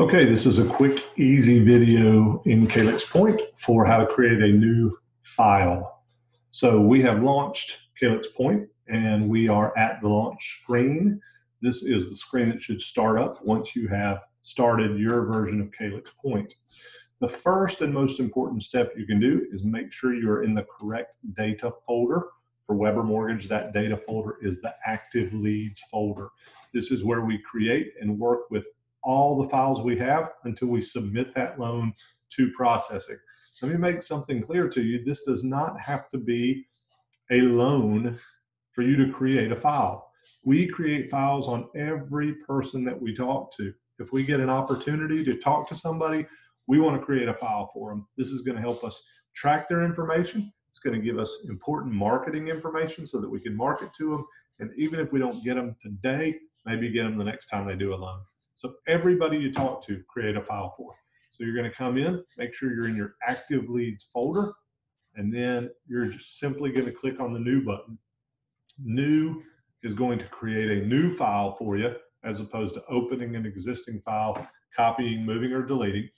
Okay, this is a quick, easy video in Calyx Point for how to create a new file. So we have launched Calyx Point and we are at the launch screen. This is the screen that should start up once you have started your version of Calyx Point. The first and most important step you can do is make sure you're in the correct data folder. For Weber Mortgage, that data folder is the active leads folder. This is where we create and work with all the files we have until we submit that loan to processing. Let me make something clear to you. This does not have to be a loan for you to create a file. We create files on every person that we talk to. If we get an opportunity to talk to somebody, we want to create a file for them. This is going to help us track their information. It's going to give us important marketing information so that we can market to them. And even if we don't get them today, maybe get them the next time they do a loan. So everybody you talk to, create a file for. So you're going to come in, make sure you're in your active leads folder, and then you're just simply going to click on the new button. New is going to create a new file for you as opposed to opening an existing file, copying, moving, or deleting.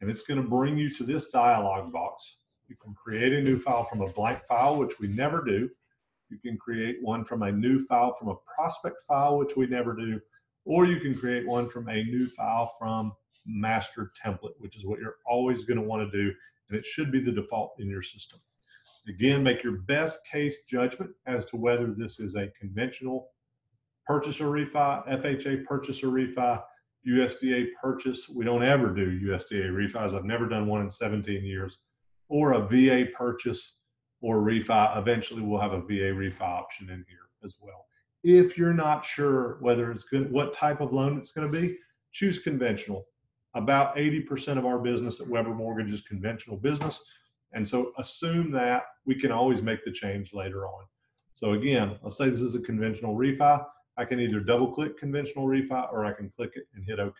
And it's going to bring you to this dialog box. You can create a new file from a blank file, which we never do. You can create one from a new file from a prospect file, which we never do or you can create one from a new file from master template, which is what you're always going to want to do, and it should be the default in your system. Again, make your best case judgment as to whether this is a conventional purchase or refi, FHA purchase or refi, USDA purchase. We don't ever do USDA refis. I've never done one in 17 years. Or a VA purchase or refi. Eventually, we'll have a VA refi option in here as well if you're not sure whether it's good, what type of loan it's going to be, choose conventional. About 80% of our business at Weber Mortgage is conventional business. And so assume that we can always make the change later on. So again, let's say this is a conventional refi. I can either double click conventional refi or I can click it and hit OK.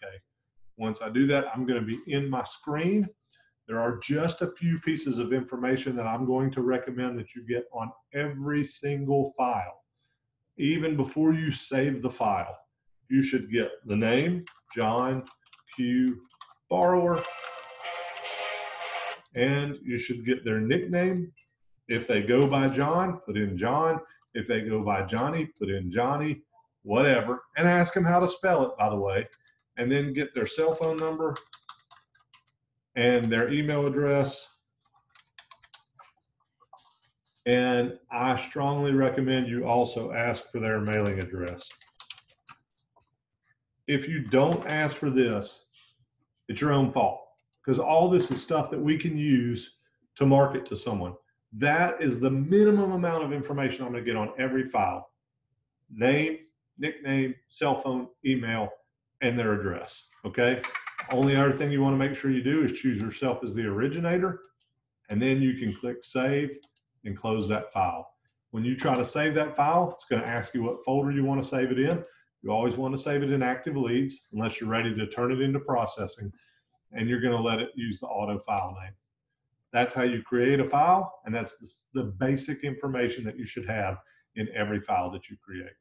Once I do that, I'm going to be in my screen. There are just a few pieces of information that I'm going to recommend that you get on every single file even before you save the file, you should get the name, John Q. Borrower, and you should get their nickname. If they go by John, put in John. If they go by Johnny, put in Johnny, whatever, and ask them how to spell it, by the way, and then get their cell phone number and their email address and I strongly recommend you also ask for their mailing address. If you don't ask for this, it's your own fault because all this is stuff that we can use to market to someone. That is the minimum amount of information I'm going to get on every file name, nickname, cell phone, email, and their address. Okay. Only other thing you want to make sure you do is choose yourself as the originator, and then you can click save and close that file. When you try to save that file, it's going to ask you what folder you want to save it in. You always want to save it in active leads unless you're ready to turn it into processing and you're going to let it use the auto file name. That's how you create a file and that's the, the basic information that you should have in every file that you create.